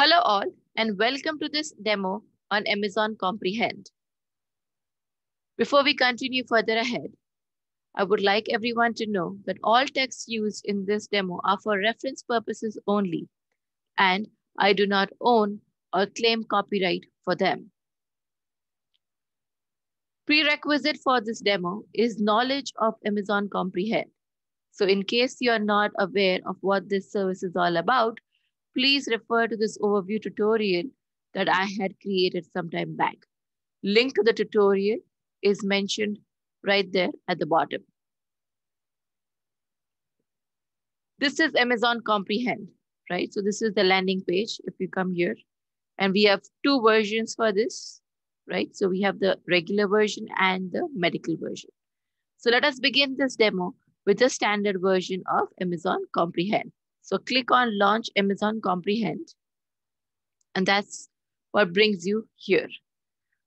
Hello all and welcome to this demo on Amazon Comprehend. Before we continue further ahead, I would like everyone to know that all texts used in this demo are for reference purposes only, and I do not own or claim copyright for them. Prerequisite for this demo is knowledge of Amazon Comprehend. So in case you are not aware of what this service is all about, please refer to this overview tutorial that I had created some time back. Link to the tutorial is mentioned right there at the bottom. This is Amazon Comprehend, right? So this is the landing page if you come here. And we have two versions for this, right? So we have the regular version and the medical version. So let us begin this demo with the standard version of Amazon Comprehend. So click on Launch Amazon Comprehend. And that's what brings you here.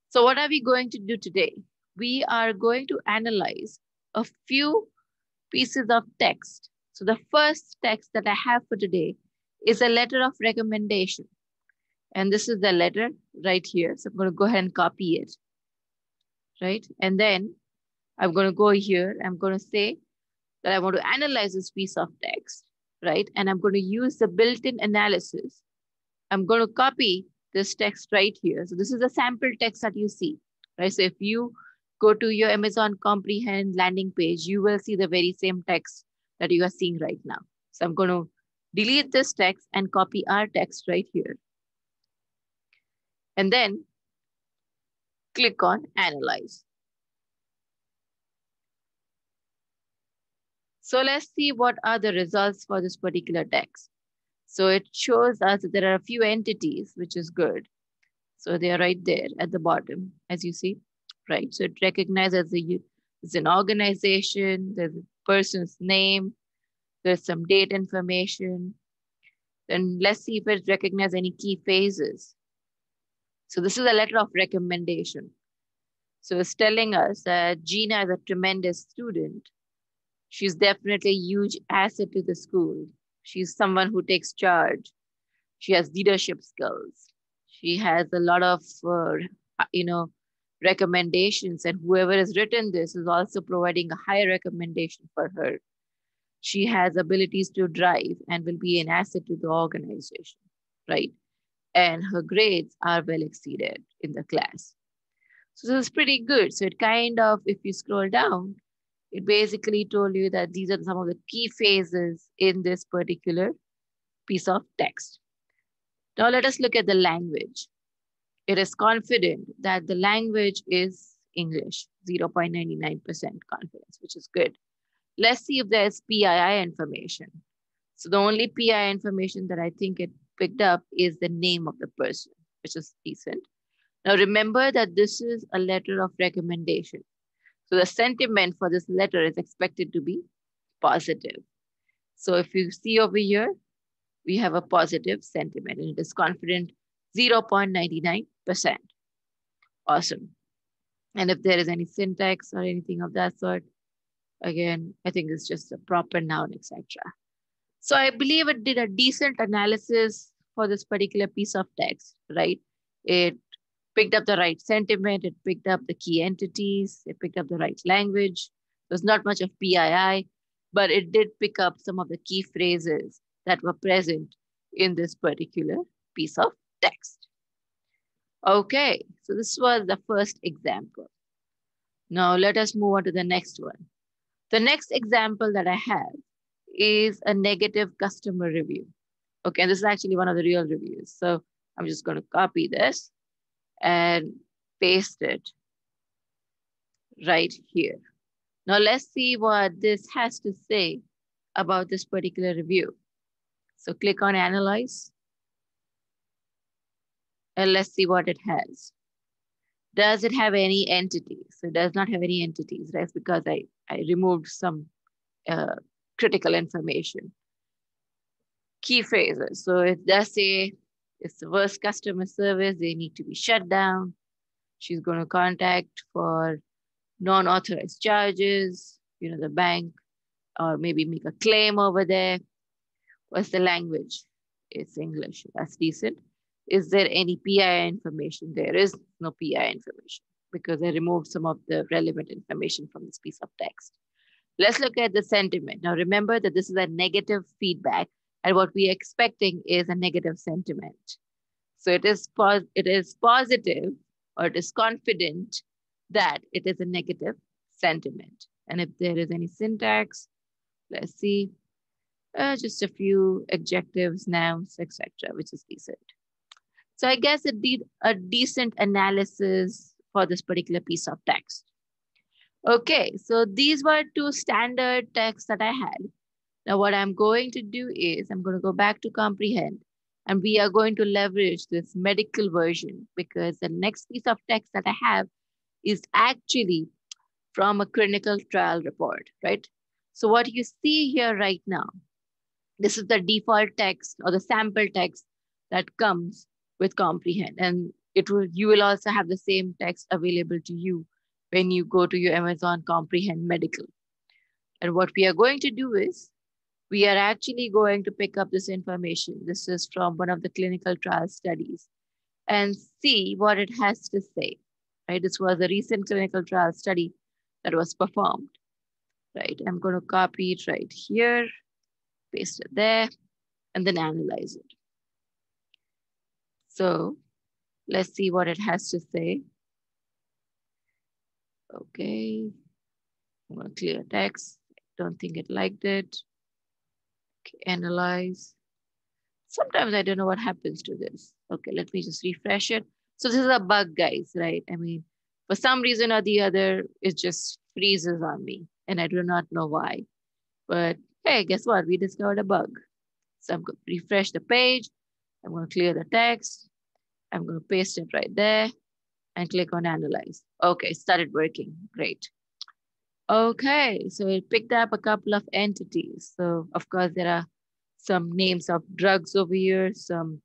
So what are we going to do today? We are going to analyze a few pieces of text. So the first text that I have for today is a letter of recommendation. And this is the letter right here. So I'm going to go ahead and copy it. Right. And then I'm going to go here. I'm going to say that I want to analyze this piece of text. Right. And I'm going to use the built-in analysis. I'm going to copy this text right here. So this is a sample text that you see. Right. So if you go to your Amazon Comprehend landing page, you will see the very same text that you are seeing right now. So I'm going to delete this text and copy our text right here. And then click on Analyze. So let's see what are the results for this particular text. So it shows us that there are a few entities, which is good. So they are right there at the bottom, as you see, right? So it recognizes a, it's an organization, there's a person's name, there's some date information. Then let's see if it recognizes any key phrases. So this is a letter of recommendation. So it's telling us that Gina is a tremendous student. She's definitely a huge asset to the school. She's someone who takes charge. She has leadership skills. She has a lot of, uh, you know, recommendations and whoever has written this is also providing a high recommendation for her. She has abilities to drive and will be an asset to the organization, right? and her grades are well exceeded in the class. So this is pretty good. So it kind of, if you scroll down, it basically told you that these are some of the key phrases in this particular piece of text. Now let us look at the language. It is confident that the language is English, 0.99% confidence, which is good. Let's see if there's PII information. So the only PII information that I think it picked up is the name of the person, which is decent. Now remember that this is a letter of recommendation. So the sentiment for this letter is expected to be positive. So if you see over here, we have a positive sentiment and it is confident 0.99%. Awesome. And if there is any syntax or anything of that sort, again, I think it's just a proper noun, etc. So I believe it did a decent analysis for this particular piece of text, right? It picked up the right sentiment, it picked up the key entities, it picked up the right language. There's not much of PII, but it did pick up some of the key phrases that were present in this particular piece of text. Okay, so this was the first example. Now let us move on to the next one. The next example that I have is a negative customer review. Okay, and this is actually one of the real reviews. So I'm just going to copy this and paste it right here. Now let's see what this has to say about this particular review. So click on Analyze. And let's see what it has. Does it have any entities? So it does not have any entities. right? because I, I removed some uh, critical information. Key phrases. So it does say it's the worst customer service, they need to be shut down. She's going to contact for non-authorized charges, you know, the bank, or maybe make a claim over there. What's the language? It's English. That's decent. is there any PI information? There is no PI information because I removed some of the relevant information from this piece of text. Let's look at the sentiment. Now remember that this is a negative feedback and what we're expecting is a negative sentiment. So it is, it is positive or it is confident that it is a negative sentiment. And if there is any syntax, let's see, uh, just a few adjectives, nouns, etc., which is decent. So I guess it did a decent analysis for this particular piece of text. Okay, so these were two standard texts that I had. Now what I'm going to do is I'm going to go back to comprehend and we are going to leverage this medical version because the next piece of text that I have is actually from a clinical trial report, right? So what you see here right now, this is the default text or the sample text that comes with comprehend. And it will you will also have the same text available to you when you go to your Amazon comprehend medical. And what we are going to do is we are actually going to pick up this information. This is from one of the clinical trial studies and see what it has to say, right? This was a recent clinical trial study that was performed, right? I'm going to copy it right here, paste it there, and then analyze it. So let's see what it has to say. Okay, I'm gonna clear text. Don't think it liked it. Analyze. Sometimes I don't know what happens to this. Okay, let me just refresh it. So this is a bug, guys, right? I mean, for some reason or the other, it just freezes on me and I do not know why. But hey, guess what? We discovered a bug. So I'm going to refresh the page. I'm going to clear the text. I'm going to paste it right there and click on analyze. Okay, started working. Great. Okay, so it picked up a couple of entities. So of course there are some names of drugs over here, some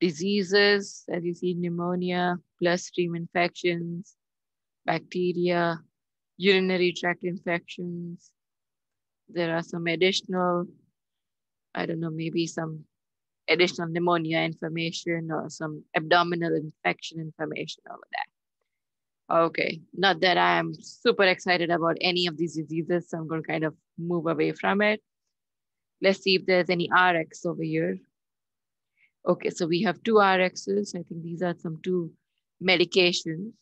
diseases, as you see, pneumonia, bloodstream infections, bacteria, urinary tract infections. There are some additional, I don't know, maybe some additional pneumonia information or some abdominal infection information over that. Okay, not that I'm super excited about any of these diseases, so I'm going to kind of move away from it. Let's see if there's any RX over here. Okay, so we have two RXs. I think these are some two medications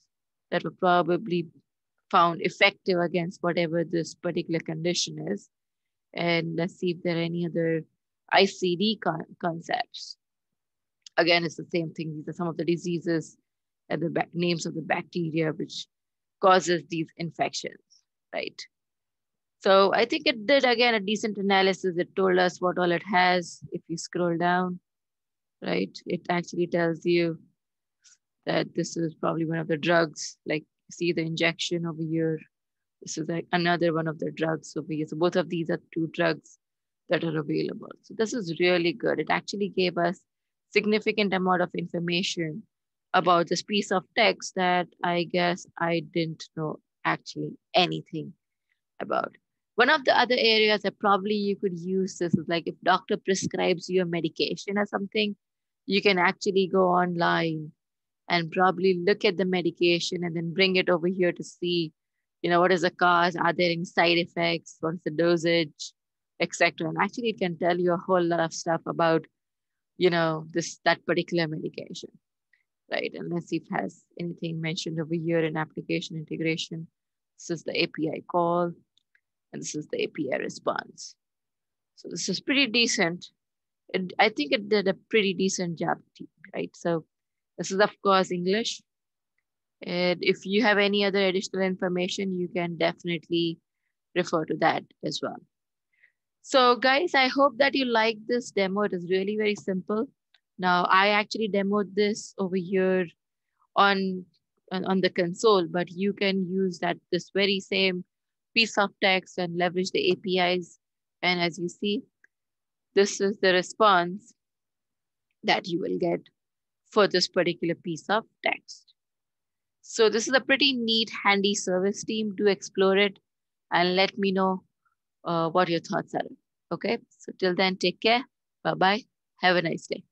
that were probably found effective against whatever this particular condition is. And let's see if there are any other ICD con concepts. Again, it's the same thing. These are some of the diseases the names of the bacteria which causes these infections, right? So I think it did, again, a decent analysis. It told us what all it has. If you scroll down, right, it actually tells you that this is probably one of the drugs, like see the injection over here. This is like another one of the drugs over here. So both of these are two drugs that are available. So this is really good. It actually gave us significant amount of information about this piece of text that I guess I didn't know actually anything about. One of the other areas that probably you could use this is like if doctor prescribes you a medication or something, you can actually go online and probably look at the medication and then bring it over here to see, you know, what is the cause? Are there any side effects? What's the dosage? etc. And actually it can tell you a whole lot of stuff about, you know, this that particular medication, right? Unless if it has anything mentioned over here in application integration. This is the API call, and this is the API response. So this is pretty decent. It, I think it did a pretty decent job, right? So this is of course English. And if you have any other additional information, you can definitely refer to that as well. So guys, I hope that you like this demo. It is really very simple. Now I actually demoed this over here on, on the console, but you can use that this very same piece of text and leverage the APIs. And as you see, this is the response that you will get for this particular piece of text. So this is a pretty neat, handy service team to explore it and let me know uh, what your thoughts are. Okay, so till then, take care. Bye bye. Have a nice day.